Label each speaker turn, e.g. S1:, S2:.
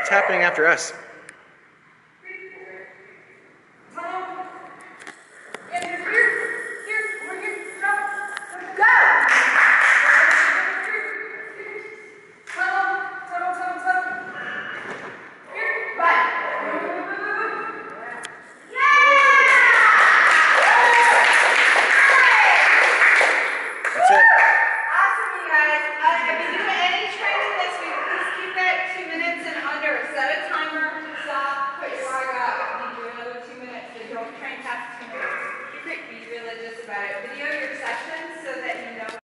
S1: It's happening after us.